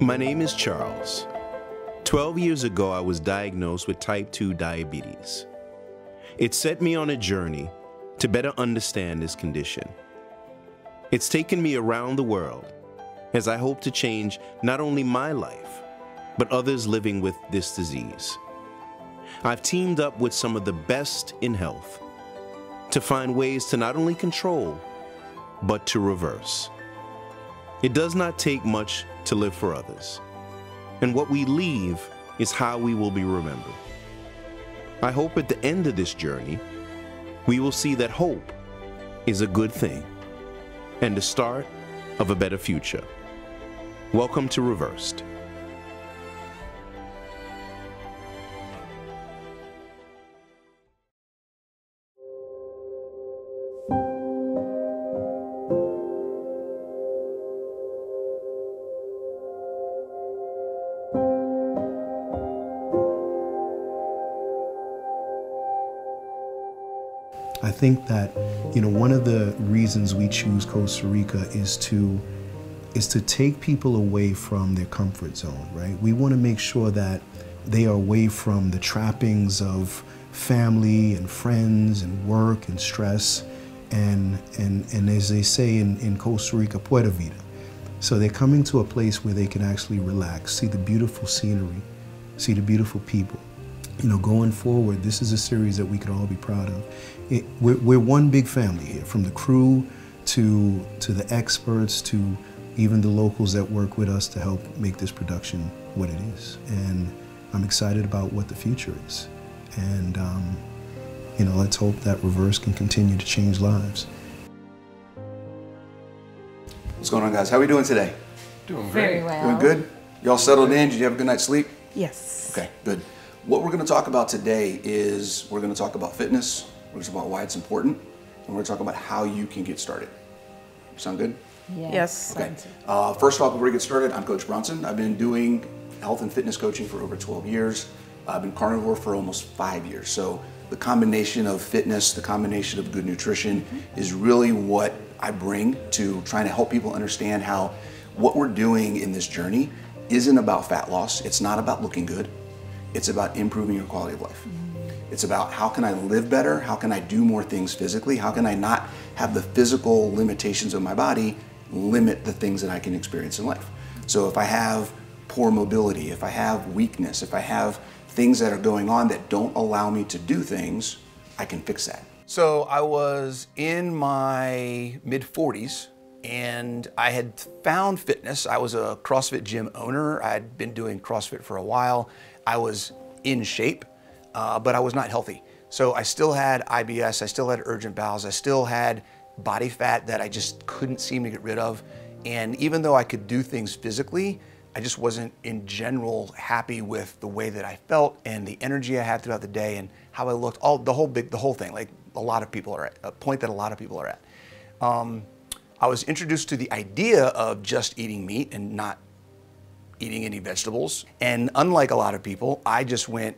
My name is Charles. 12 years ago, I was diagnosed with type 2 diabetes. It set me on a journey to better understand this condition. It's taken me around the world as I hope to change not only my life, but others living with this disease. I've teamed up with some of the best in health to find ways to not only control, but to reverse. It does not take much to live for others, and what we leave is how we will be remembered. I hope at the end of this journey, we will see that hope is a good thing and the start of a better future. Welcome to Reversed. Think that you know one of the reasons we choose Costa Rica is to is to take people away from their comfort zone, right? We want to make sure that they are away from the trappings of family and friends and work and stress and and and as they say in, in Costa Rica, Pura Vida. So they're coming to a place where they can actually relax, see the beautiful scenery, see the beautiful people. You know, going forward, this is a series that we could all be proud of. It, we're, we're one big family here, from the crew to to the experts to even the locals that work with us to help make this production what it is. And I'm excited about what the future is. And um, you know, let's hope that Reverse can continue to change lives. What's going on, guys? How are we doing today? Doing Very great. well. Doing good? Y'all settled in? Did you have a good night's sleep? Yes. Okay, good. What we're going to talk about today is we're going to talk about fitness. We're going to talk about why it's important, and we're going to talk about how you can get started. Sound good? Yes. Okay. Uh, first off, before we get started, I'm Coach Bronson. I've been doing health and fitness coaching for over 12 years. I've been carnivore for almost five years. So the combination of fitness, the combination of good nutrition is really what I bring to trying to help people understand how what we're doing in this journey isn't about fat loss. It's not about looking good. It's about improving your quality of life. It's about how can I live better? How can I do more things physically? How can I not have the physical limitations of my body limit the things that I can experience in life? So if I have poor mobility, if I have weakness, if I have things that are going on that don't allow me to do things, I can fix that. So I was in my mid 40s and I had found fitness. I was a CrossFit gym owner. I had been doing CrossFit for a while. I was in shape, uh, but I was not healthy. So I still had IBS, I still had urgent bowels, I still had body fat that I just couldn't seem to get rid of. And even though I could do things physically, I just wasn't in general happy with the way that I felt and the energy I had throughout the day and how I looked. All the whole big, the whole thing. Like a lot of people are at a point that a lot of people are at. Um, I was introduced to the idea of just eating meat and not eating any vegetables. And unlike a lot of people, I just went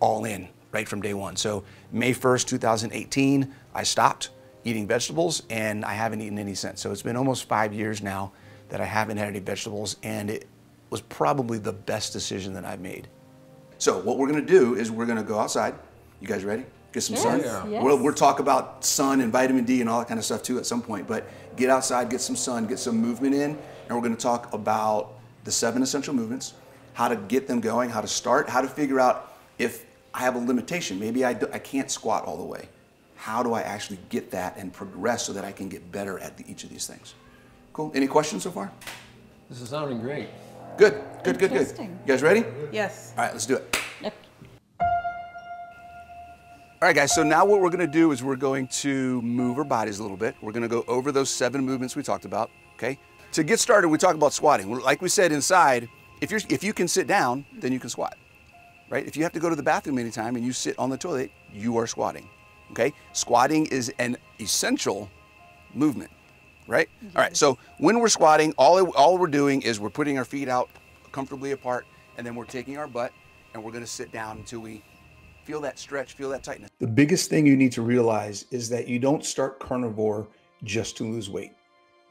all in right from day one. So May 1st, 2018, I stopped eating vegetables and I haven't eaten any since. So it's been almost five years now that I haven't had any vegetables and it was probably the best decision that I've made. So what we're gonna do is we're gonna go outside. You guys ready? Get some sun. Yes, yes. We'll, we'll talk about sun and vitamin D and all that kind of stuff too at some point. But get outside, get some sun, get some movement in, and we're going to talk about the seven essential movements, how to get them going, how to start, how to figure out if I have a limitation. Maybe I, do, I can't squat all the way. How do I actually get that and progress so that I can get better at the, each of these things? Cool. Any questions so far? This is sounding great. Good. Good. Good. Good. You guys ready? Yes. All right. Let's do it. Yep. All right, guys, so now what we're gonna do is we're going to move our bodies a little bit. We're gonna go over those seven movements we talked about, okay? To get started, we talk about squatting. Like we said inside, if, you're, if you can sit down, then you can squat, right? If you have to go to the bathroom anytime and you sit on the toilet, you are squatting, okay? Squatting is an essential movement, right? All right, so when we're squatting, all, all we're doing is we're putting our feet out comfortably apart, and then we're taking our butt, and we're gonna sit down until we feel that stretch, feel that tightness. The biggest thing you need to realize is that you don't start carnivore just to lose weight.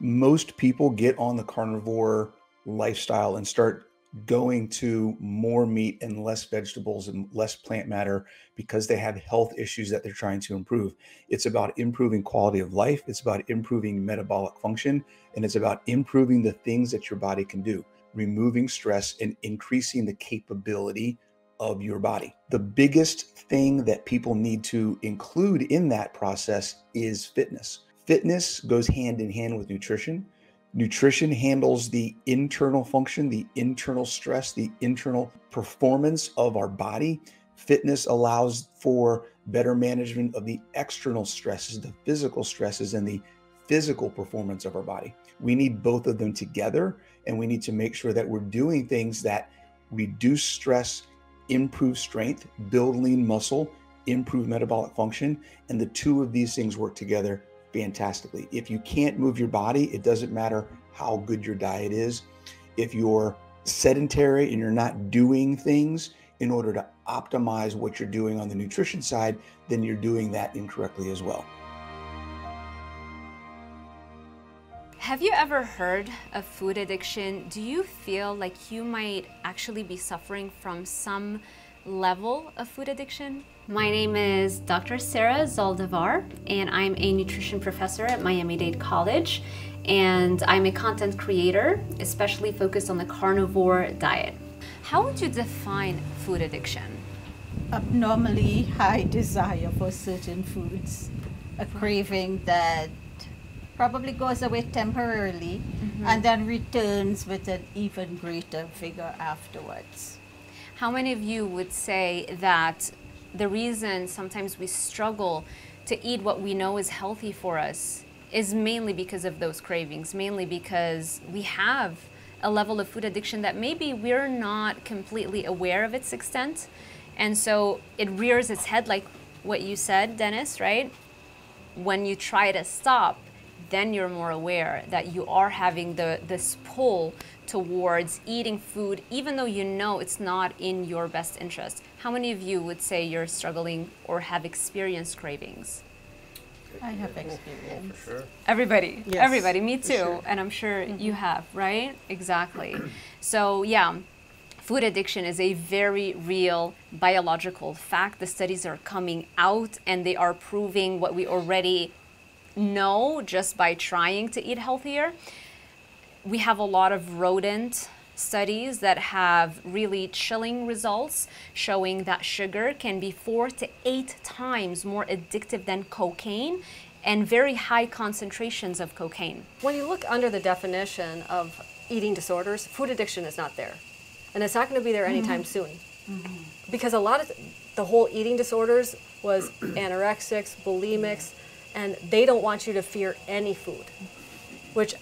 Most people get on the carnivore lifestyle and start going to more meat and less vegetables and less plant matter because they have health issues that they're trying to improve. It's about improving quality of life, it's about improving metabolic function, and it's about improving the things that your body can do, removing stress and increasing the capability of your body. The biggest thing that people need to include in that process is fitness. Fitness goes hand in hand with nutrition. Nutrition handles the internal function, the internal stress, the internal performance of our body. Fitness allows for better management of the external stresses, the physical stresses, and the physical performance of our body. We need both of them together, and we need to make sure that we're doing things that reduce stress, improve strength, build lean muscle, improve metabolic function. And the two of these things work together fantastically. If you can't move your body, it doesn't matter how good your diet is. If you're sedentary and you're not doing things in order to optimize what you're doing on the nutrition side, then you're doing that incorrectly as well. Have you ever heard of food addiction? Do you feel like you might actually be suffering from some level of food addiction? My name is Dr. Sarah Zaldivar, and I'm a nutrition professor at Miami Dade College. And I'm a content creator, especially focused on the carnivore diet. How would you define food addiction? Abnormally high desire for certain foods, a craving that probably goes away temporarily mm-hmm. and then returns with an even greater vigor afterwards. How many of you would say that the reason sometimes we struggle to eat what we know is healthy for us is mainly because of those cravings, mainly because we have a level of food addiction that maybe we're not completely aware of its extent. And so it rears its head, like what you said, Dennis, right? When you try to stop, then you're more aware that you are having the this pull towards eating food even though you know it's not in your best interest. How many of you would say you're struggling or have experienced cravings? I have experience. For sure. Everybody. Yes, Everybody, me too. sure. And I'm sure Mm-hmm. you have, right? Exactly. so, yeah, food addiction is a very real biological fact. The studies are coming out and they are proving what we already know just by trying to eat healthier. We have a lot of rodent studies that have really chilling results showing that sugar can be four to eight times more addictive than cocaine and very high concentrations of cocaine. When you look under the definition of eating disorders, food addiction is not there. And it's not going to be there anytime mm-hmm. soon. Mm-hmm. Because a lot of the whole eating disorders was anorexics, bulimics, and they don't want you to fear any food, which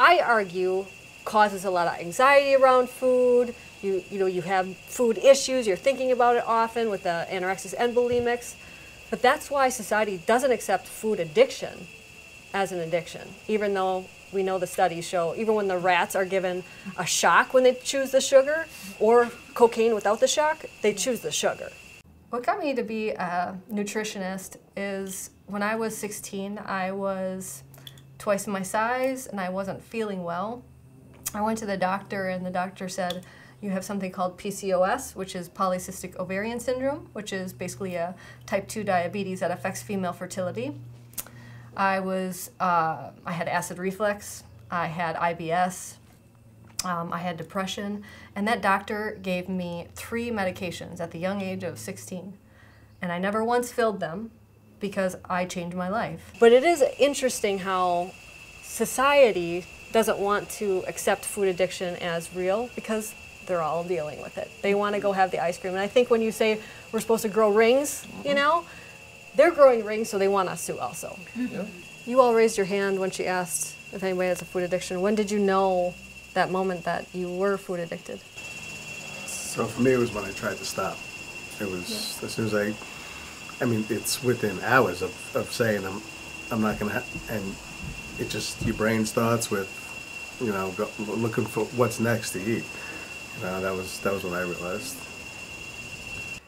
I argue causes a lot of anxiety around food. You, you know, you have food issues, you're thinking about it often with the anorexics and bulimics. But that's why society doesn't accept food addiction as an addiction, even though we know the studies show even when the rats are given a shock when they choose the sugar or cocaine without the shock, they choose the sugar. What got me to be a nutritionist is when I was 16, I was twice my size and I wasn't feeling well. I went to the doctor and the doctor said, you have something called PCOS, which is polycystic ovarian syndrome, which is basically a type 2 diabetes that affects female fertility. I was, uh, I had acid reflux, I had IBS, um, I had depression, and that doctor gave me three medications at the young age of 16. And I never once filled them because I changed my life. But it is interesting how society doesn't want to accept food addiction as real because they're all dealing with it. They want to go have the ice cream. And I think when you say we're supposed to grow rings, you mm-hmm. know, they're growing rings, so they want us to also. Mm-hmm. You all raised your hand when she asked if anybody has a food addiction. When did you know that moment that you were food addicted? So for me, it was when I tried to stop. It was as soon as I, I mean, it's within hours of, of saying I'm, I'm not gonna, ha- and it just your brain starts with, you know, go, looking for what's next to eat. You know, that was that was when I realized.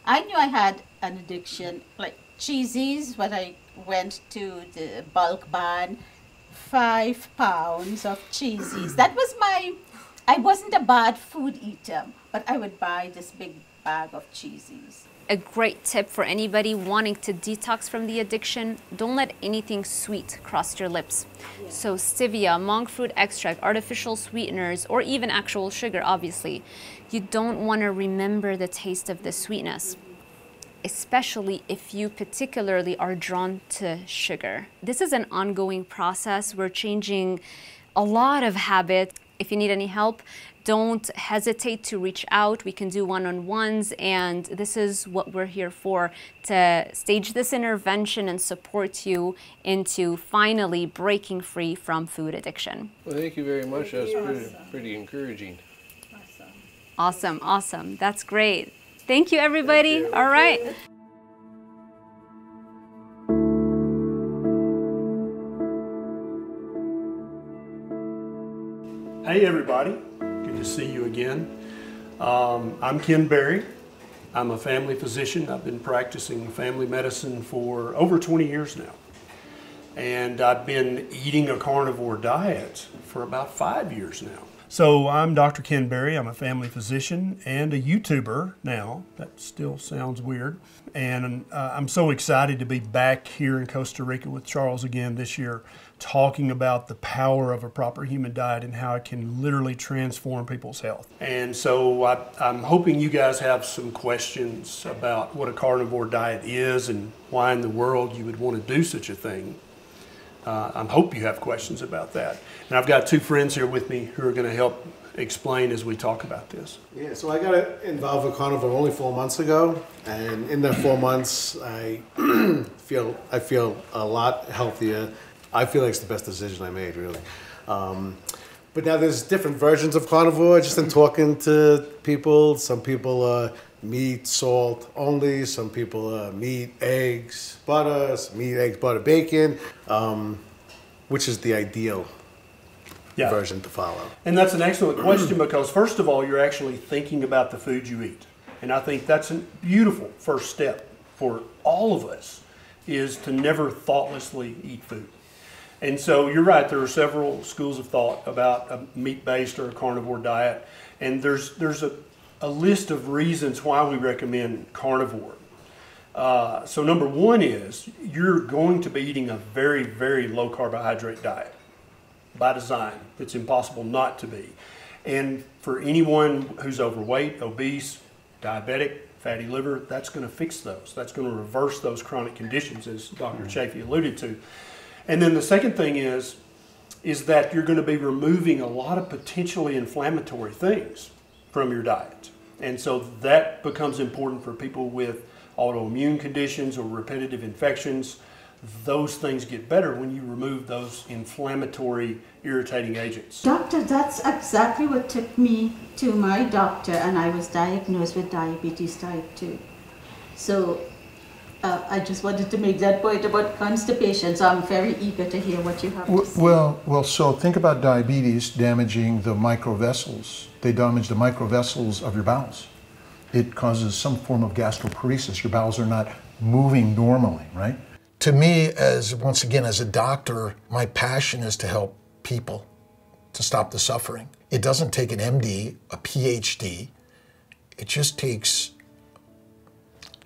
I knew I had an addiction, like cheesies, when I went to the Bulk Barn, five pounds of cheesies. That was my I wasn't a bad food eater, but I would buy this big bag of cheesies. A great tip for anybody wanting to detox from the addiction don't let anything sweet cross your lips. So, stevia, monk fruit extract, artificial sweeteners, or even actual sugar, obviously, you don't want to remember the taste of the sweetness especially if you particularly are drawn to sugar. This is an ongoing process. We're changing a lot of habits. If you need any help, don't hesitate to reach out. We can do one on ones, and this is what we're here for to stage this intervention and support you into finally breaking free from food addiction. Well, thank you very much. That's pretty, pretty encouraging. Awesome, awesome. That's great. Thank you, everybody. All right. Hey, everybody. To see you again. Um, I'm Ken Berry. I'm a family physician. I've been practicing family medicine for over 20 years now. And I've been eating a carnivore diet for about five years now. So I'm Dr. Ken Berry. I'm a family physician and a YouTuber now. That still sounds weird. And uh, I'm so excited to be back here in Costa Rica with Charles again this year talking about the power of a proper human diet and how it can literally transform people's health. And so I, am hoping you guys have some questions about what a carnivore diet is and why in the world you would want to do such a thing. Uh, I hope you have questions about that. And I've got two friends here with me who are going to help explain as we talk about this. Yeah, so I got involved with carnivore only four months ago, and in that four months, I feel I feel a lot healthier I feel like it's the best decision I made, really. Um, but now there's different versions of carnivore. Just in talking to people, some people are meat, salt only. Some people are meat, eggs, butter, meat, eggs, butter, bacon, um, which is the ideal yeah. version to follow. And that's an excellent question because first of all, you're actually thinking about the food you eat, and I think that's a beautiful first step for all of us is to never thoughtlessly eat food. And so you're right, there are several schools of thought about a meat based or a carnivore diet. And there's, there's a, a list of reasons why we recommend carnivore. Uh, so, number one is you're going to be eating a very, very low carbohydrate diet by design. It's impossible not to be. And for anyone who's overweight, obese, diabetic, fatty liver, that's going to fix those. That's going to reverse those chronic conditions, as Dr. Chaffee alluded to. And then the second thing is, is that you're going to be removing a lot of potentially inflammatory things from your diet. And so that becomes important for people with autoimmune conditions or repetitive infections. Those things get better when you remove those inflammatory, irritating agents. Doctor, that's exactly what took me to my doctor, and I was diagnosed with diabetes type 2. So uh, I just wanted to make that point about constipation, so I'm very eager to hear what you have to say. Well, well, so think about diabetes damaging the microvessels. They damage the microvessels of your bowels. It causes some form of gastroparesis. Your bowels are not moving normally, right? To me, as once again, as a doctor, my passion is to help people to stop the suffering. It doesn't take an MD, a PhD. It just takes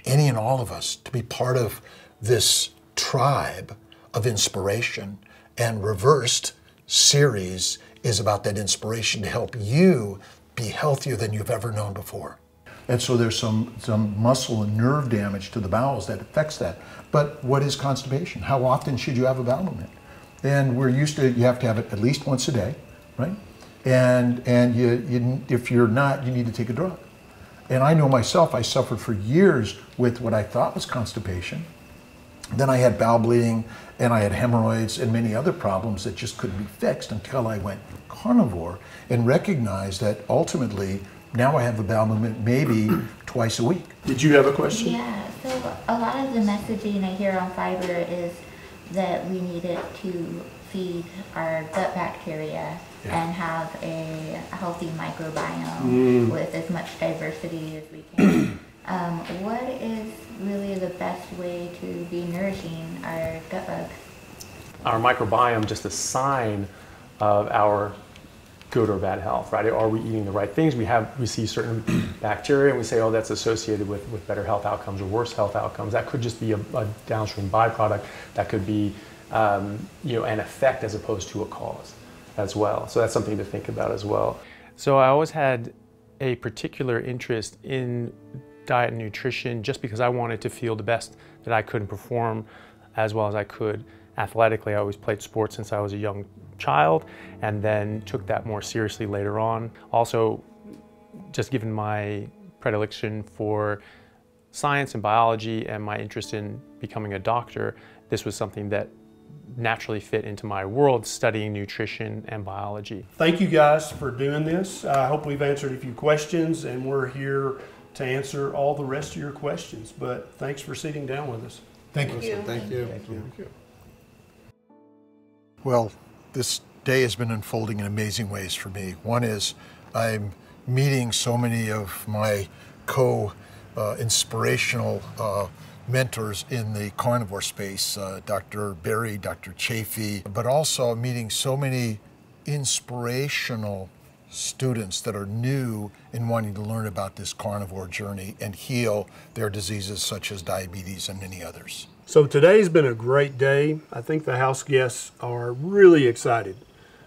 any and all of us to be part of this tribe of inspiration. And Reversed series is about that inspiration to help you be healthier than you've ever known before. And so there's some, some muscle and nerve damage to the bowels that affects that. But what is constipation? How often should you have a bowel movement? And we're used to, you have to have it at least once a day, right? And, and you, you, if you're not, you need to take a drug. And I know myself, I suffered for years with what I thought was constipation. Then I had bowel bleeding and I had hemorrhoids and many other problems that just couldn't be fixed until I went carnivore and recognized that ultimately now I have a bowel movement maybe twice a week. Did you have a question? Yeah, so a lot of the messaging I hear on fiber is that we need it to feed our gut bacteria yeah. and have a healthy microbiome mm. with as much diversity as we can. Um, what is really the best way to be nourishing our gut bugs? Our microbiome just a sign of our good or bad health, right? Are we eating the right things? We have we see certain bacteria and we say, oh, that's associated with, with better health outcomes or worse health outcomes. That could just be a, a downstream byproduct. That could be um, you know an effect as opposed to a cause as well. So that's something to think about as well. So I always had a particular interest in diet and nutrition just because I wanted to feel the best that I could and perform as well as I could athletically. I always played sports since I was a young child and then took that more seriously later on. Also, just given my predilection for science and biology and my interest in becoming a doctor, this was something that naturally fit into my world studying nutrition and biology. Thank you guys for doing this. I hope we've answered a few questions and we're here to answer all the rest of your questions. But thanks for sitting down with us. Thank you. Thank you. Thank you. Well, this day has been unfolding in amazing ways for me. One is I'm meeting so many of my co uh, inspirational uh, mentors in the carnivore space, uh, Dr. Berry, Dr. Chaffee, but also meeting so many inspirational students that are new in wanting to learn about this carnivore journey and heal their diseases such as diabetes and many others. So today's been a great day. I think the house guests are really excited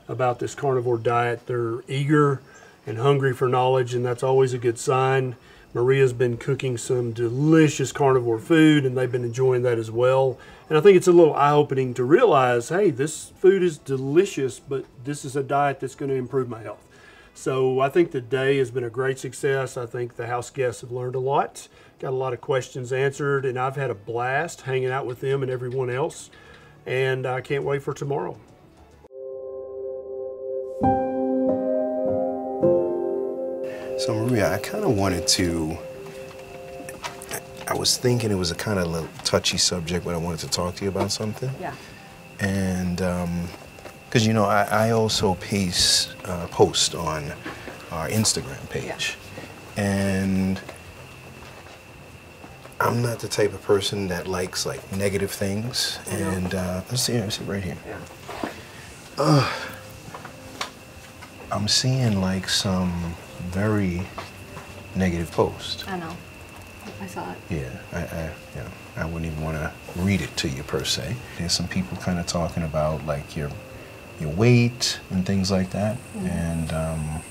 about this carnivore diet. They're eager and hungry for knowledge, and that's always a good sign. Maria's been cooking some delicious carnivore food, and they've been enjoying that as well. And I think it's a little eye opening to realize hey, this food is delicious, but this is a diet that's going to improve my health. So I think the day has been a great success. I think the house guests have learned a lot, got a lot of questions answered, and I've had a blast hanging out with them and everyone else. And I can't wait for tomorrow. So Maria, I kind of wanted to. I was thinking it was a kind of a touchy subject, but I wanted to talk to you about something. Yeah. And um, because you know, I, I also paste uh, post on our Instagram page, and I'm not the type of person that likes like negative things. And uh, let's see, let's see right here. Yeah. Uh, I'm seeing like some very negative posts. I know. I saw it. Yeah, I, I, know, I wouldn't even want to read it to you per se. There's some people kind of talking about like your your weight and things like that, Mhm. and um,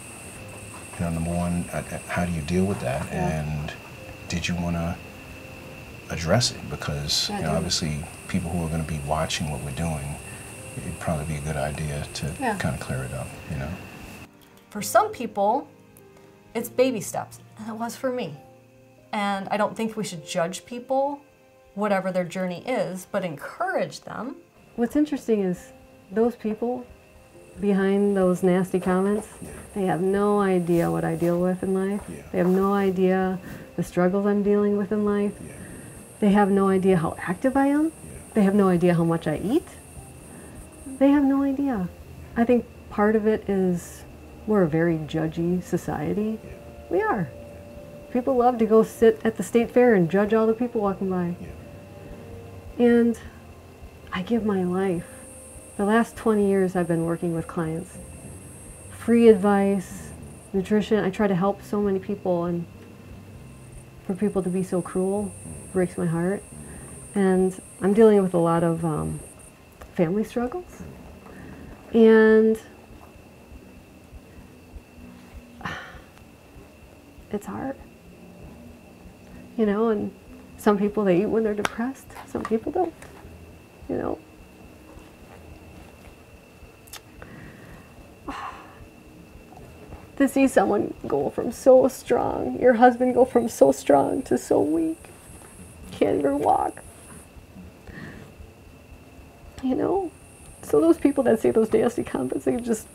you know, number one, uh, uh, how do you deal with that? Yeah. And did you want to address it? Because Yeah, you know, obviously, people who are going to be watching what we're doing, it'd probably be a good idea to Yeah. kind of clear it up. You know. For some people, it's baby steps, and it was for me. And I don't think we should judge people, whatever their journey is, but encourage them. What's interesting is those people behind those nasty comments, they have no idea what I deal with in life. They have no idea the struggles I'm dealing with in life. They have no idea how active I am. They have no idea how much I eat. They have no idea. I think part of it is we're a very judgy society. We are. People love to go sit at the state fair and judge all the people walking by. And I give my life. The last 20 years I've been working with clients. Free advice, nutrition. I try to help so many people and for people to be so cruel breaks my heart. And I'm dealing with a lot of um, family struggles. And it's hard. You know, and some people they eat when they're depressed, some people don't. You know. To see someone go from so strong, your husband go from so strong to so weak, can't even walk. You know? So those people that say those nasty comments, they just,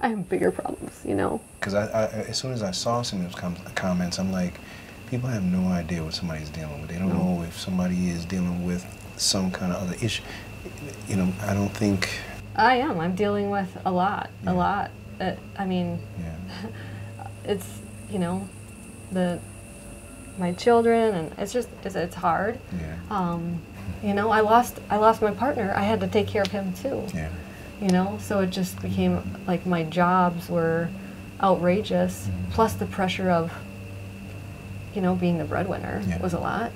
I have bigger problems, you know? Because I, I, as soon as I saw some of those com- comments, I'm like, people have no idea what somebody's dealing with. They don't Mm-hmm. know if somebody is dealing with some kind of other issue. You know, I don't think. I am. I'm dealing with a lot, a lot. Uh, I mean, it's you know, the my children, and it's just it's, it's hard. Yeah. Um, you know, I lost I lost my partner. I had to take care of him too. Yeah. you know. So it just became like my jobs were outrageous, plus the pressure of, you know, being the breadwinner Yeah. was a lot,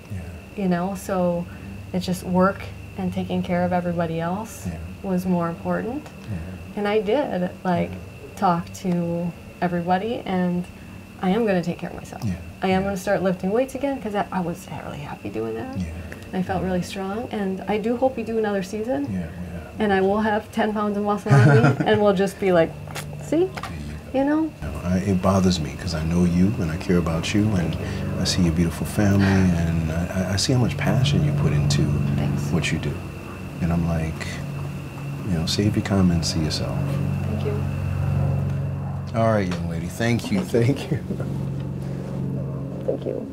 you know. So it's just work and taking care of everybody else was more important. And I did like talk to everybody, and I am going to take care of myself. I am going to start lifting weights again because I, I was really happy doing that. And I felt really strong, and I do hope you do another season. And I will have 10 pounds of muscle on me, and we'll just be like, see, you know? I, it bothers me because I know you and I care about you and I see your beautiful family and I, I see how much passion you put into what you do. And I'm like, you know, save your comments to yourself. Thank you. All right, young lady. Thank you. Thank you. Thank you.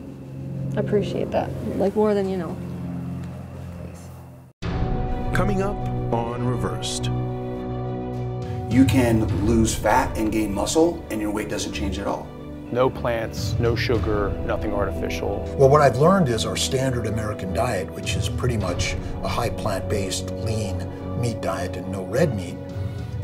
I appreciate that. Like more than you know. Coming up on Reversed. You can lose fat and gain muscle, and your weight doesn't change at all. No plants, no sugar, nothing artificial. Well, what I've learned is our standard American diet, which is pretty much a high plant based, lean meat diet and no red meat,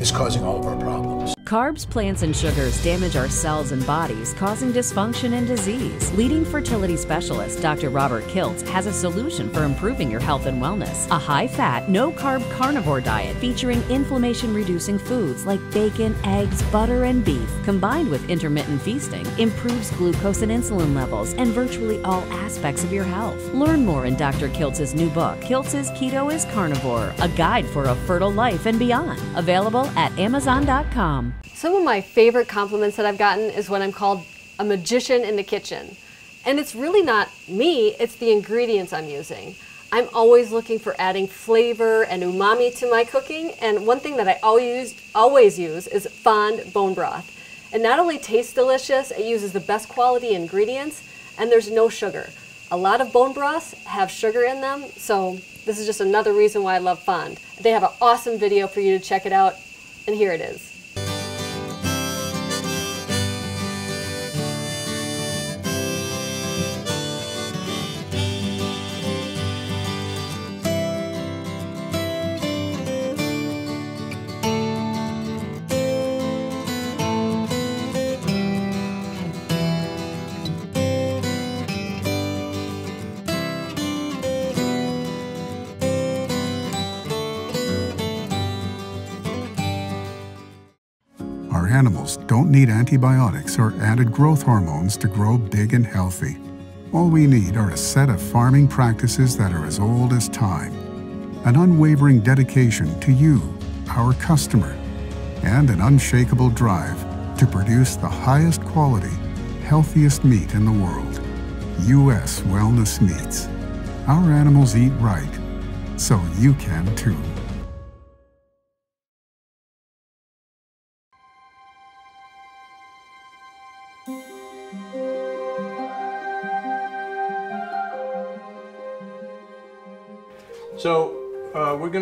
is causing all of our problems. Carbs, plants, and sugars damage our cells and bodies, causing dysfunction and disease. Leading fertility specialist Dr. Robert Kiltz has a solution for improving your health and wellness. A high fat, no carb carnivore diet featuring inflammation reducing foods like bacon, eggs, butter, and beef, combined with intermittent feasting, improves glucose and insulin levels and virtually all aspects of your health. Learn more in Dr. Kiltz's new book, Kiltz's Keto is Carnivore, a guide for a fertile life and beyond. Available at Amazon.com. Some of my favorite compliments that I've gotten is when I'm called a magician in the kitchen. And it's really not me, it's the ingredients I'm using. I'm always looking for adding flavor and umami to my cooking, and one thing that I always always use is fond bone broth. It not only tastes delicious, it uses the best quality ingredients, and there's no sugar. A lot of bone broths have sugar in them, so this is just another reason why I love Fond. They have an awesome video for you to check it out, and here it is. Need antibiotics or added growth hormones to grow big and healthy. All we need are a set of farming practices that are as old as time, an unwavering dedication to you, our customer, and an unshakable drive to produce the highest quality, healthiest meat in the world. U.S. Wellness Meats. Our animals eat right, so you can too.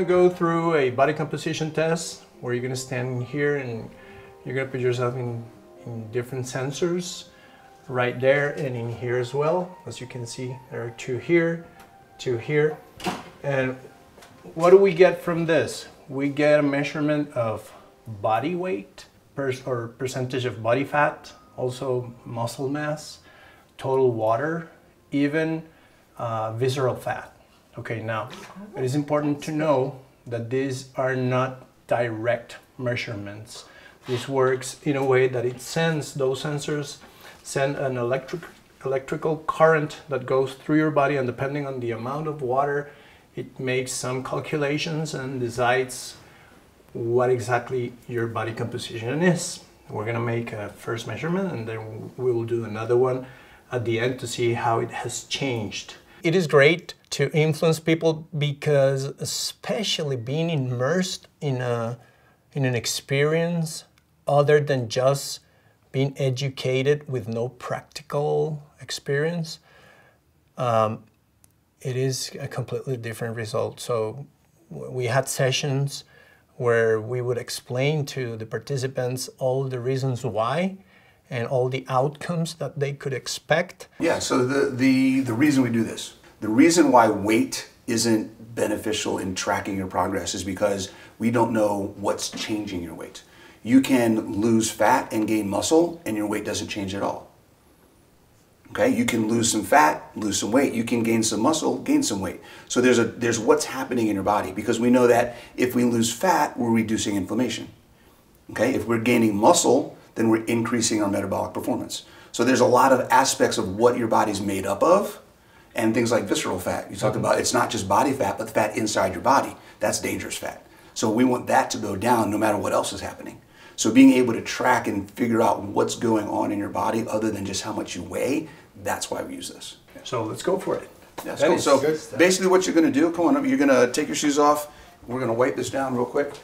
We're gonna go through a body composition test where you're gonna stand here and you're gonna put yourself in, in different sensors right there and in here as well. As you can see, there are two here, two here. And what do we get from this? We get a measurement of body weight per, or percentage of body fat, also muscle mass, total water, even uh, visceral fat. Okay, now it is important to know that these are not direct measurements. This works in a way that it sends those sensors send an electric electrical current that goes through your body and depending on the amount of water it makes some calculations and decides what exactly your body composition is. We're gonna make a first measurement and then we will do another one at the end to see how it has changed. It is great to influence people because especially being immersed in a in an experience other than just being educated with no practical experience, um, it is a completely different result. So we had sessions where we would explain to the participants all the reasons why and all the outcomes that they could expect. Yeah, so the, the, the reason we do this, the reason why weight isn't beneficial in tracking your progress is because we don't know what's changing your weight. You can lose fat and gain muscle, and your weight doesn't change at all. Okay, you can lose some fat, lose some weight. You can gain some muscle, gain some weight. So there's a there's what's happening in your body because we know that if we lose fat, we're reducing inflammation. Okay, if we're gaining muscle, then we're increasing our metabolic performance. So there's a lot of aspects of what your body's made up of, and things like visceral fat. You talked mm-hmm. about it's not just body fat, but the fat inside your body. That's dangerous fat. So we want that to go down no matter what else is happening. So being able to track and figure out what's going on in your body other than just how much you weigh, that's why we use this. So let's go for it. Yeah, cool. So basically, what you're going to do, come on up. You're going to take your shoes off. We're going to wipe this down real quick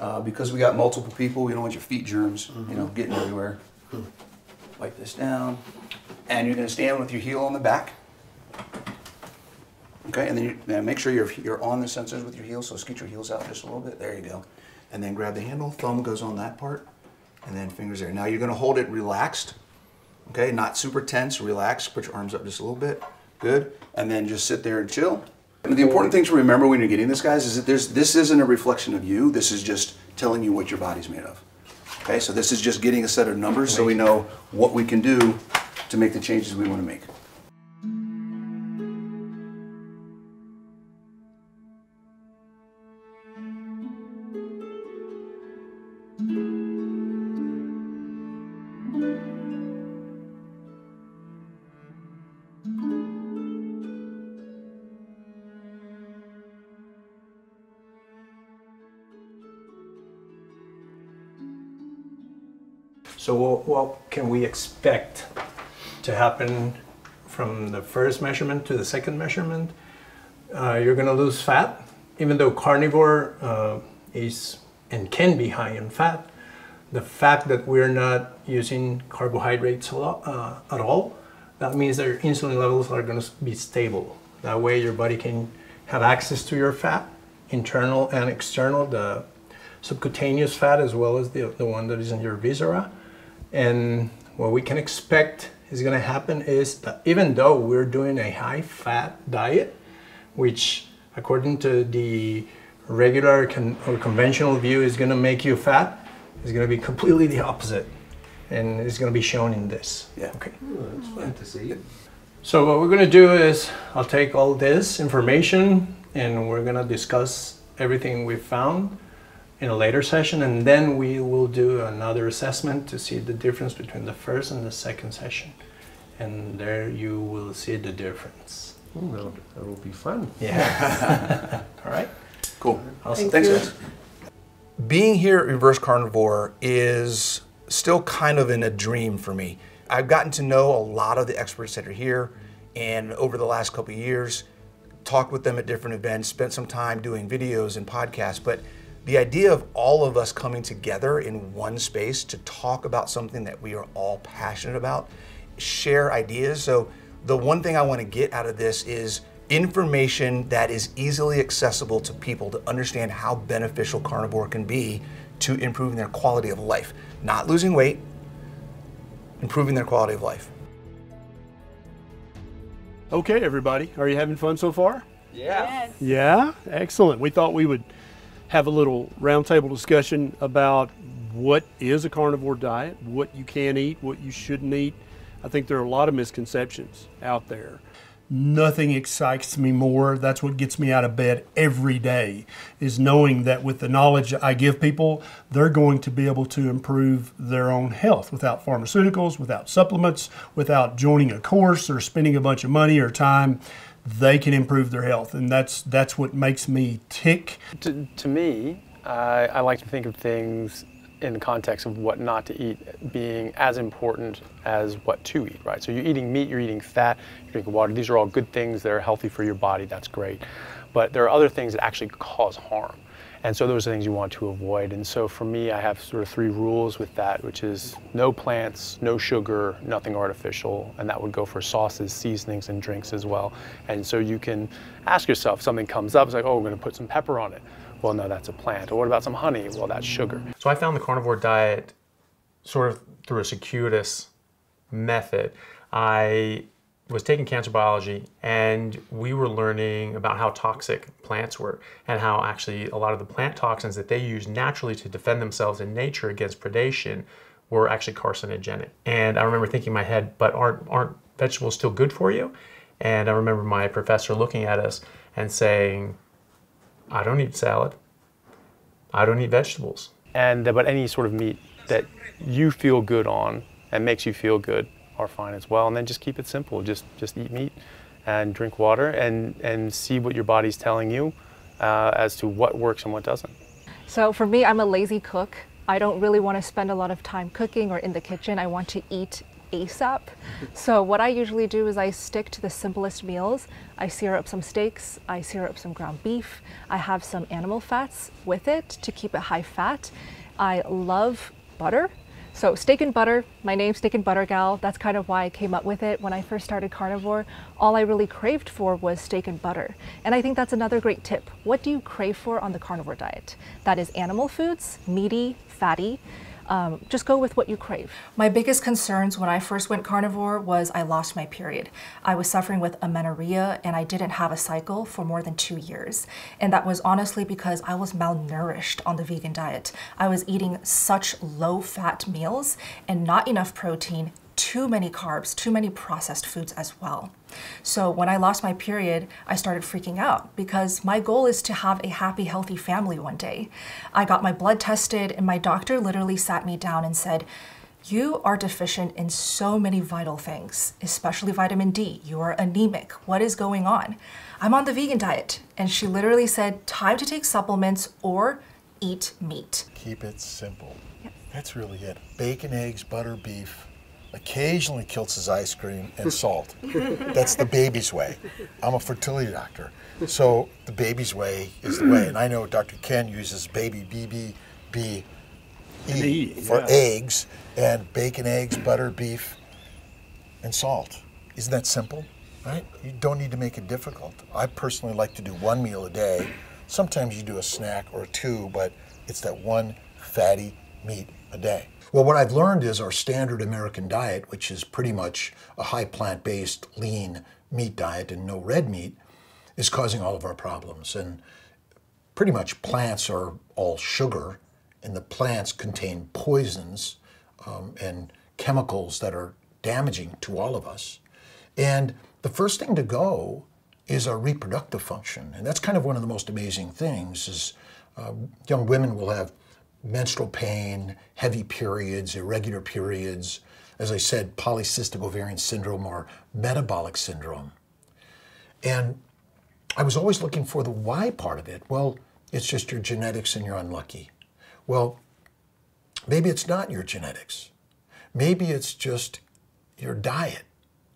uh, because we got multiple people. We don't want your feet germs, you know, getting everywhere. Wipe this down, and you're going to stand with your heel on the back. Okay, and then you now make sure you're you're on the sensors with your heels. So scoot your heels out just a little bit. There you go. And then grab the handle. Thumb goes on that part, and then fingers there. Now you're going to hold it relaxed. Okay, not super tense, relax, put your arms up just a little bit. Good. And then just sit there and chill. The important thing to remember when you're getting this, guys, is that there's this isn't a reflection of you. This is just telling you what your body's made of. Okay, so this is just getting a set of numbers so we know what we can do to make the changes we want to make. Can we expect to happen from the first measurement to the second measurement? Uh, you're going to lose fat, even though carnivore uh, is and can be high in fat. The fact that we're not using carbohydrates lot, uh, at all, that means that your insulin levels are going to be stable. That way, your body can have access to your fat, internal and external, the subcutaneous fat as well as the, the one that is in your viscera. And what we can expect is going to happen is that even though we're doing a high fat diet, which according to the regular con- or conventional view is going to make you fat, is going to be completely the opposite. And it's going to be shown in this. Yeah. Okay. Oh, that's fun to see. So what we're going to do is I'll take all this information and we're going to discuss everything we've found in a later session and then we will do another assessment to see the difference between the first and the second session. And there you will see the difference. Ooh, that'll, that'll be fun. Yeah. all right. Cool. Awesome. Thanks, guys. Being here at Reverse Carnivore is still kind of in a dream for me. I've gotten to know a lot of the experts that are here, and over the last couple of years, talked with them at different events, spent some time doing videos and podcasts. But the idea of all of us coming together in one space to talk about something that we are all passionate about, share ideas. So, the one thing I want to get out of this is information that is easily accessible to people to understand how beneficial carnivore can be to improving their quality of life. Not losing weight, improving their quality of life. Okay, everybody, are you having fun so far? Yeah. Yeah, excellent. We thought we would have a little roundtable discussion about what is a carnivore diet, what you can eat, what you shouldn't eat. I think there are a lot of misconceptions out there. Nothing excites me more. That's what gets me out of bed every day is knowing that with the knowledge I give people, they're going to be able to improve their own health without pharmaceuticals, without supplements, without joining a course or spending a bunch of money or time. They can improve their health, and that's that's what makes me tick. To, to me, I I like to think of things in the context of what not to eat being as important as what to eat, right? So you're eating meat, you're eating fat, you're drinking water. These are all good things that are healthy for your body. That's great. But there are other things that actually cause harm. And so those are things you want to avoid. And so for me, I have sort of three rules with that, which is no plants, no sugar, nothing artificial. And that would go for sauces, seasonings, and drinks as well. And so you can ask yourself, something comes up, it's like, oh, we're going to put some pepper on it. Well, no, that's a plant. Or what about some honey? Well, that's sugar. So I found the carnivore diet sort of through a circuitous method. I was taking cancer biology and we were learning about how toxic plants were and how actually a lot of the plant toxins that they use naturally to defend themselves in nature against predation were actually carcinogenic. And I remember thinking in my head, but aren't aren't vegetables still good for you? And I remember my professor looking at us and saying, I don't eat salad. I don't eat vegetables. And uh, but any sort of meat that you feel good on and makes you feel good are fine as well. And then just keep it simple. Just just eat meat and drink water and and see what your body's telling you uh, as to what works and what doesn't. So for me, I'm a lazy cook. I don't really want to spend a lot of time cooking or in the kitchen. I want to eat ASAP. So what I usually do is I stick to the simplest meals. I sear up some steaks, I sear up some ground beef, I have some animal fats with it to keep it high fat. I love butter. So steak and butter, my name's Steak and Butter Gal. That's kind of why I came up with it. When I first started carnivore, all I really craved for was steak and butter. And I think that's another great tip. What do you crave for on the carnivore diet? That is animal foods, meaty, fatty. Um, just go with what you crave. My biggest concerns when I first went carnivore was I lost my period. I was suffering with amenorrhea and I didn't have a cycle for more than two years. And that was honestly because I was malnourished on the vegan diet. I was eating such low fat meals and not enough protein too many carbs, too many processed foods as well. So when I lost my period, I started freaking out because my goal is to have a happy, healthy family one day. I got my blood tested, and my doctor literally sat me down and said, you are deficient in so many vital things, especially vitamin D. You are anemic. What is going on? I'm on the vegan diet. And she literally said, time to take supplements or eat meat. Keep it simple. That's really it. Bacon, eggs, butter, beef, occasionally Kiltz's ice cream and salt. That's the baby's way. I'm a fertility doctor. So the baby's way is the way. And I know Dr. Ken uses baby BBB E for yeah. eggs and bacon, eggs, butter, beef, and salt. Isn't that simple? Right? You don't need to make it difficult. I personally like to do one meal a day. Sometimes you do a snack or two, but it's that one fatty meat a day. Well, what I've learned is our standard American diet, which is pretty much a high plant based, lean meat diet and no red meat, is causing all of our problems. And pretty much plants are all sugar, and the plants contain poisons um, and chemicals that are damaging to all of us. And the first thing to go is our reproductive function. And that's kind of one of the most amazing things is uh, young women will have menstrual pain, heavy periods, irregular periods, as I said, polycystic ovarian syndrome or metabolic syndrome. And I was always looking for the why part of it. Well, it's just your genetics and you're unlucky. Well, maybe it's not your genetics. Maybe it's just your diet.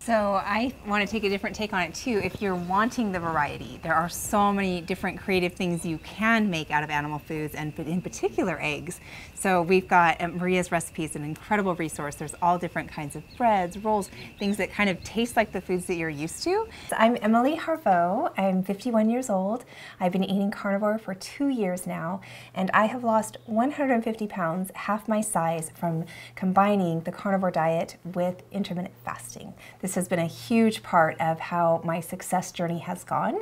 So I want to take a different take on it too. If you're wanting the variety, there are so many different creative things you can make out of animal foods and in particular eggs. So we've got uh, Maria's recipes, an incredible resource. There's all different kinds of breads, rolls, things that kind of taste like the foods that you're used to. I'm Emily Harveaux. I'm 51 years old. I've been eating carnivore for two years now, and I have lost 150 pounds, half my size, from combining the carnivore diet with intermittent fasting. This has been a huge part of how my success journey has gone,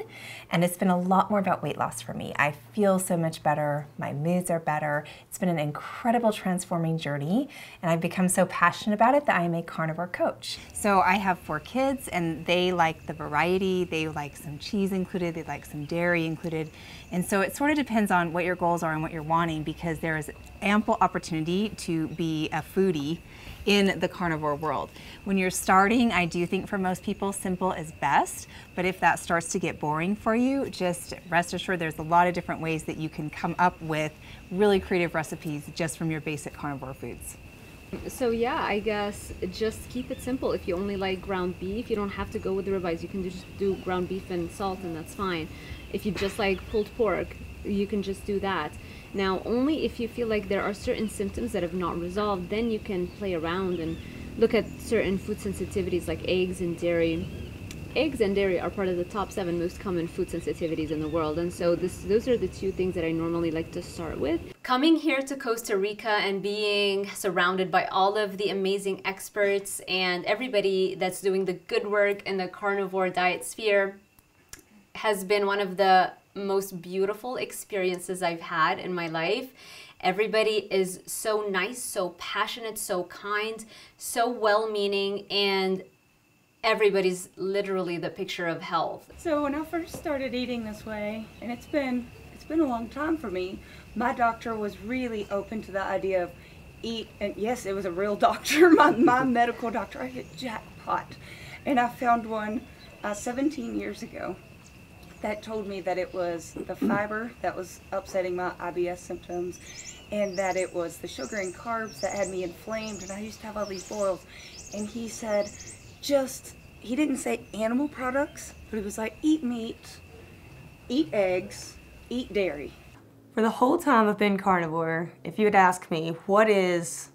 and it's been a lot more about weight loss for me. I feel so much better, my moods are better. It's been an incredible transforming journey, and I've become so passionate about it that I am a carnivore coach. So I have four kids and they like the variety. They like some cheese included, they like some dairy included. And so it sort of depends on what your goals are and what you're wanting because there is ample opportunity to be a foodie in the carnivore world. When you're starting, I do think for most people simple is best, but if that starts to get boring for you, just rest assured there's a lot of different ways that you can come up with really creative recipes just from your basic carnivore foods. So yeah, I guess just keep it simple. If you only like ground beef, you don't have to go with the ribeyes. You can just do ground beef and salt, and that's fine. If you just like pulled pork, you can just do that. Now, only if you feel like there are certain symptoms that have not resolved, then you can play around and look at certain food sensitivities like eggs and dairy. Eggs and dairy are part of the top seven most common food sensitivities in the world, and so this, those are the two things that I normally like to start with. Coming here to Costa Rica and being surrounded by all of the amazing experts and everybody that's doing the good work in the carnivore diet sphere has been one of the most beautiful experiences I've had in my life. Everybody is so nice, so passionate, so kind, so well meaning, and everybody's literally the picture of health. So when I first started eating this way, and it's been it's been a long time for me, my doctor was really open to the idea of eat and yes, it was a real doctor, my, my medical doctor. I hit jackpot. And I found one uh, 17 years ago that told me that it was the fiber that was upsetting my IBS symptoms and that it was the sugar and carbs that had me inflamed and I used to have all these boils. And he said, just, he didn't say animal products, but he was like, eat meat, eat eggs, eat dairy. For the whole time I've been carnivore, if you would ask me, what is,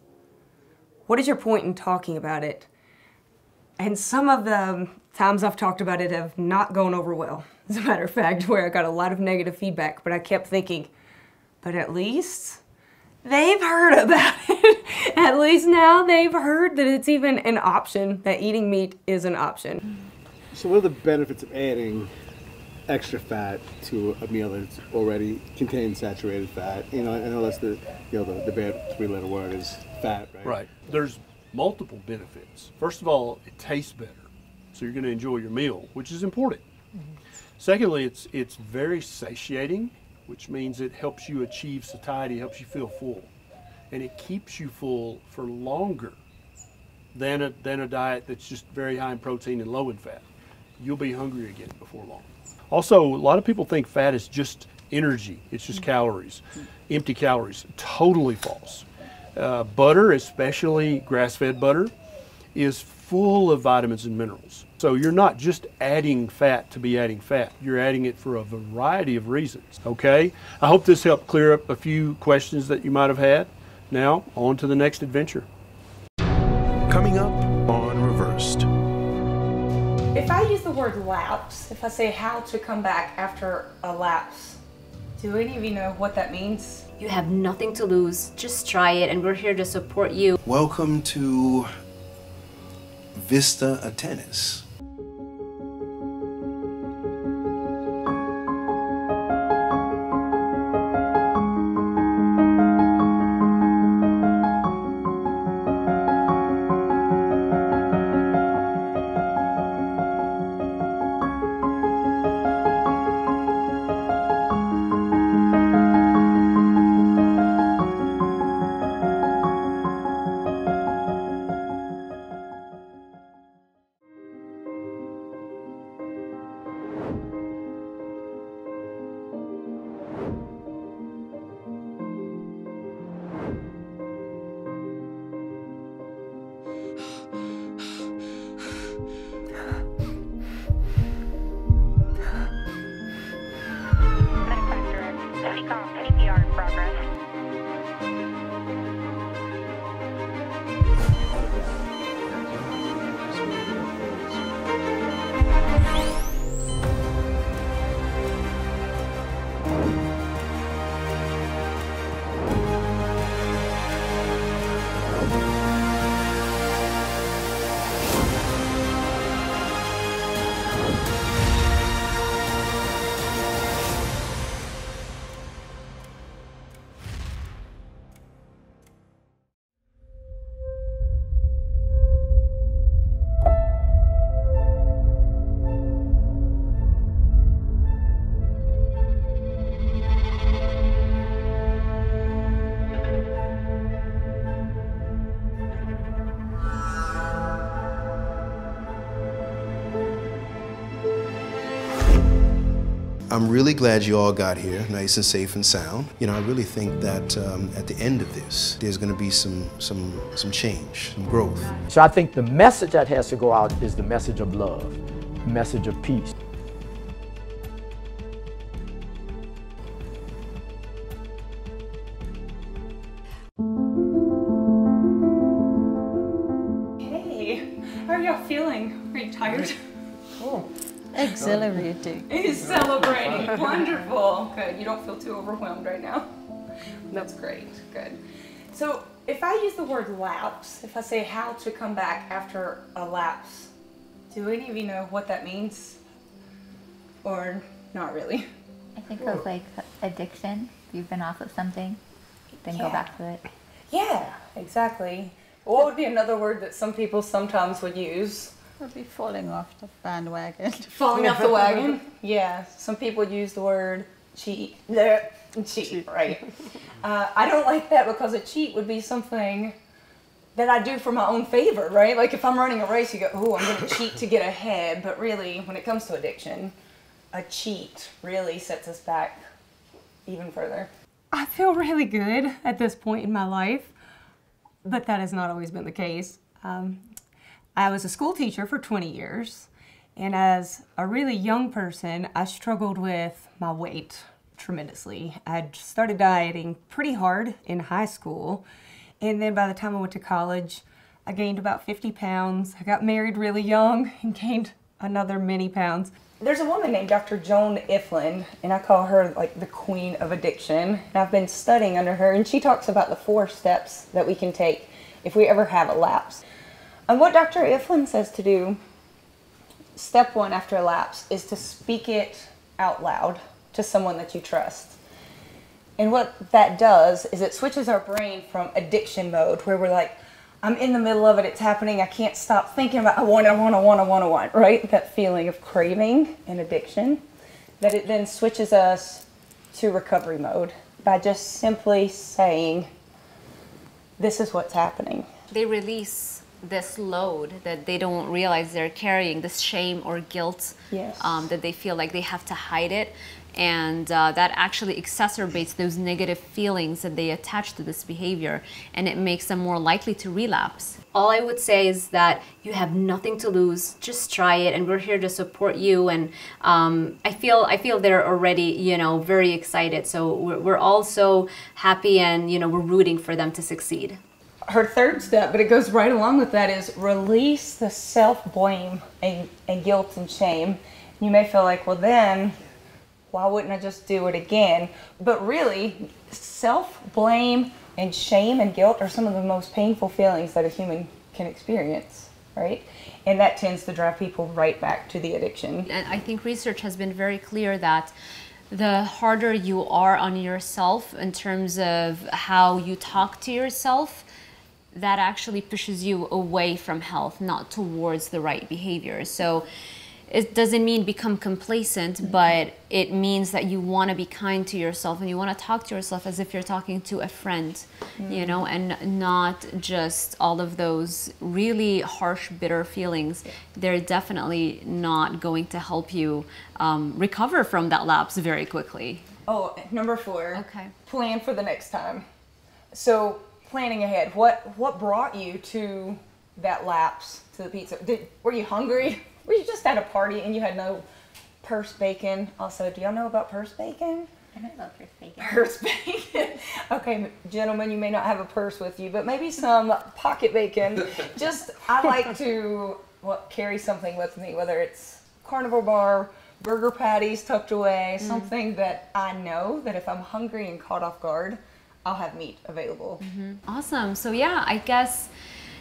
what is your point in talking about it? And some of the times I've talked about it have not gone over well. As a matter of fact, where I got a lot of negative feedback, but I kept thinking, but at least they've heard about it. At least now they've heard that it's even an option, that eating meat is an option. So, what are the benefits of adding extra fat to a meal that already contains saturated fat? You know, I know that's the you know the, the bad three-letter word is fat, right? Right. There's multiple benefits. First of all, it tastes better, so you're going to enjoy your meal, which is important. Secondly, it's it's very satiating which means it helps you achieve satiety, helps you feel full. And it keeps you full for longer than a, than a diet that's just very high in protein and low in fat. You'll be hungry again before long. Also, a lot of people think fat is just energy, it's just calories, empty calories. Totally false. Uh, butter, especially grass fed butter, is full of vitamins and minerals. So you're not just adding fat to be adding fat. You're adding it for a variety of reasons. Okay? I hope this helped clear up a few questions that you might have had. Now, on to the next adventure. Coming up on Reversed. If I use the word lapse, if I say how to come back after a lapse, do any of you know what that means? You have nothing to lose. Just try it, and we're here to support you. Welcome to Vista Atenas. I'm really glad you all got here, nice and safe and sound. You know, I really think that um, at the end of this, there's going to be some some some change, some growth. So I think the message that has to go out is the message of love, message of peace. You don't feel too overwhelmed right now. That's great. Good. So if I use the word lapse, if I say how to come back after a lapse, do any of you know what that means? Or not really? I think of like addiction. If you've been off of something, then go back to it. Yeah, exactly. What would be another word that some people sometimes would use? Would be falling off the bandwagon. Falling off the wagon? Yeah, some people use the word cheat. There, cheat, right. Uh, I don't like that because a cheat would be something that I do for my own favor, right? Like if I'm running a race, you go, oh, I'm going to cheat to get ahead. But really, when it comes to addiction, a cheat really sets us back even further. I feel really good at this point in my life, but that has not always been the case. Um, I was a school teacher for 20 years, and as a really young person, I struggled with my weight tremendously. I started dieting pretty hard in high school, and then by the time I went to college, I gained about 50 pounds. I got married really young and gained another many pounds. There's a woman named Dr. Joan Ifland, and I call her like the queen of addiction. And I've been studying under her, and she talks about the four steps that we can take if we ever have a lapse. And what Dr. Ifland says to do, step one after a lapse, is to speak it out loud to someone that you trust. And what that does is it switches our brain from addiction mode, where we're like, I'm in the middle of it, it's happening, I can't stop thinking about I want, I want, I want, I want, I want, right? That feeling of craving and addiction. That it then switches us to recovery mode by just simply saying, This is what's happening. They release this load that they don't realize they're carrying, this shame or guilt Yes. um, that they feel like they have to hide it. And uh, that actually exacerbates those negative feelings that they attach to this behavior and it makes them more likely to relapse. All I would say is that you have nothing to lose. Just try it, and we're here to support you. And um, I feel I feel they're already you know very excited. So we're, we're all so happy, and you know we're rooting for them to succeed. Her third step, but it goes right along with that, is release the self blame and, and guilt and shame. You may feel like, well, then why wouldn't I just do it again? But really, self blame and shame and guilt are some of the most painful feelings that a human can experience, right? And that tends to drive people right back to the addiction. And I think research has been very clear that the harder you are on yourself in terms of how you talk to yourself, that actually pushes you away from health, not towards the right behavior. So it doesn't mean become complacent, but it means that you want to be kind to yourself and you want to talk to yourself as if you're talking to a friend, you know, and not just all of those really harsh, bitter feelings. They're definitely not going to help you um, recover from that lapse very quickly. Oh, number four. Okay. Plan for the next time. So planning ahead. What what brought you to that lapse to the pizza? Did, were you hungry? Were you just at a party and you had no purse bacon? Also, do y'all know about purse bacon? I don't love purse bacon. Purse bacon. okay, gentlemen, you may not have a purse with you, but maybe some pocket bacon. Just I like to what carry something with me, whether it's carnivore bar, burger patties tucked away, Mm. something that I know that if I'm hungry and caught off guard, I'll have meat available. Awesome. So yeah, I guess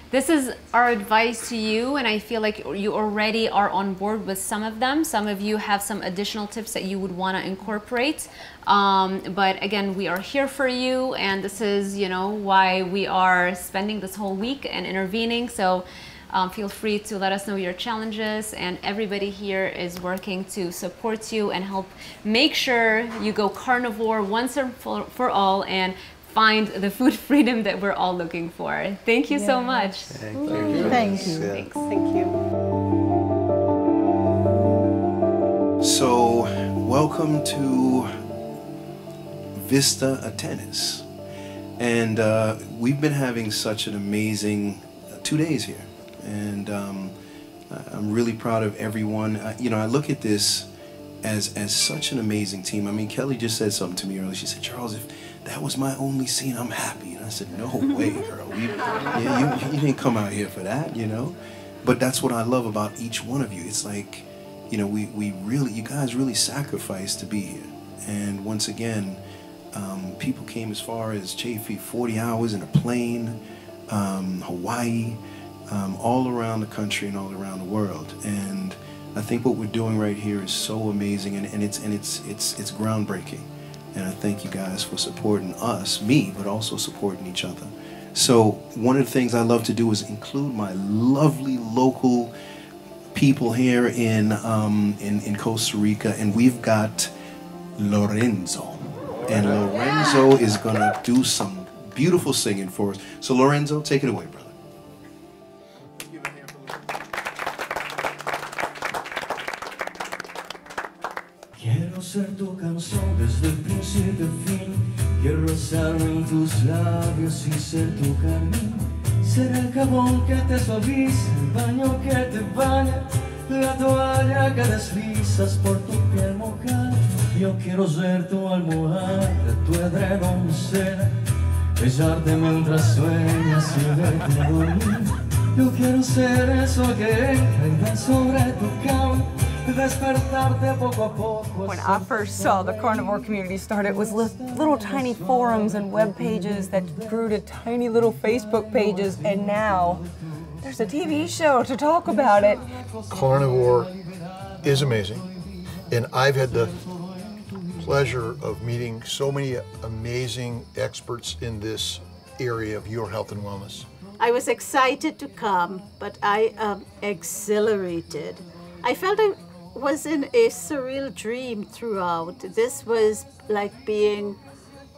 this is our advice to you and I feel like you already are on board with some of them. Some of you have some additional tips that you would want to incorporate. Um, but again, we are here for you and this is, you know, why we are spending this whole week and intervening. So um, feel free to let us know your challenges and everybody here is working to support you and help make sure you go carnivore once and for, for all and find the food freedom that we're all looking for. Thank you so much. Thank you. Thank you. Thanks. Thank you. So, welcome to Vista Atenas. And uh, we've been having such an amazing uh, two days here. And um, I- I'm really proud of everyone. Uh, you know, I look at this as, as such an amazing team. I mean, Kelly just said something to me earlier. She said, Charles, if that was my only scene, I'm happy. And I said, no way, girl. You, yeah, you, you didn't come out here for that, you know? But that's what I love about each one of you. It's like, you know, we, we really, you guys really sacrificed to be here. And once again, Um, people came as far as Chaffee, 40 hours in a plane, um, Hawaii, um, all around the country and all around the world. And I think what we're doing right here is so amazing, and, and it's and it's it's it's groundbreaking. And I thank you guys for supporting us, me, but also supporting each other. So one of the things I love to do is include my lovely local people here in um, in, in Costa Rica, and we've got Lorenzo, and Lorenzo is gonna do some beautiful singing for us. So Lorenzo, take it away, brother. Canción desde el principio al fin. Quiero rozarme en tus labios y ser tu camino. Ser el jabón que te suaviza, el baño que te baña, la toalla que deslizas por tu piel mojada. Yo quiero ser tu almohada, tu edredón seda, besarte mientras sueñas y verte dormir. Yo quiero ser eso que entra sobre tu cama. Despertarte poco a poco. When I first saw the carnivore community start, it was li- little tiny forums and web pages that grew to tiny little Facebook pages, and now there's a TV show to talk about it. Carnivore is amazing, and I've had the pleasure of meeting so many amazing experts in this area of your health and wellness. I was excited to come, but I am exhilarated. I felt I was in a surreal dream throughout. This was like being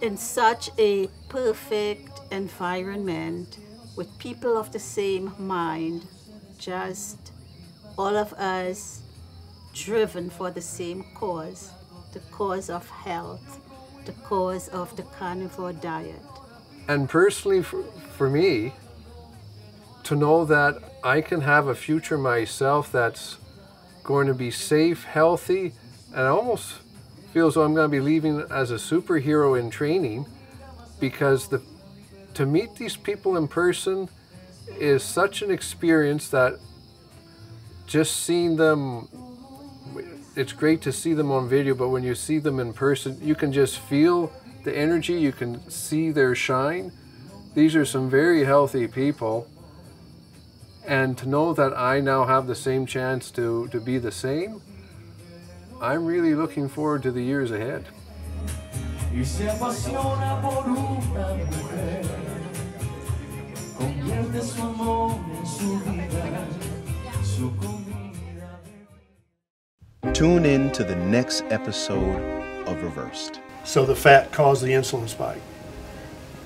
in such a perfect environment with people of the same mind, just all of us driven for the same cause the cause of health, the cause of the carnivore diet. And personally, for, for me, to know that I can have a future myself that's going to be safe, healthy, and I almost feel as though I'm going to be leaving as a superhero in training because the to meet these people in person is such an experience that just seeing them it's great to see them on video but when you see them in person you can just feel the energy you can see their shine. These are some very healthy people and to know that I now have the same chance to, to be the same, I'm really looking forward to the years ahead. y se apasiona por una mujer. Convierte su amor en su vida, su comida. Tune in to the next episode of Reversed. So the fat caused the insulin spike.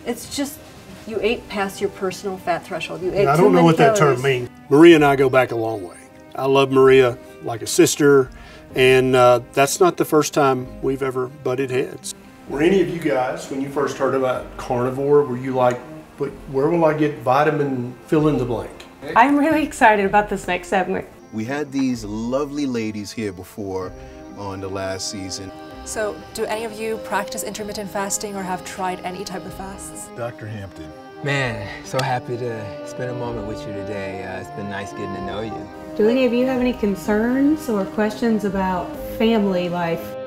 It's just you ate past your personal fat threshold. You ate And I don't know many what that term means. Maria and I go back a long way. I love Maria like a sister, and uh, that's not the first time we've ever butted heads. Were any of you guys, when you first heard about carnivore, were you like, but where will I get vitamin fill in the blank? I'm really excited about this next segment. We had these lovely ladies here before on the last season. So, do any of you practice intermittent fasting or have tried any type of fasts? Dr. Hampton. Man, so happy to spend a moment with you today. Uh, it's been nice getting to know you. Do any of you have any concerns or questions about family life?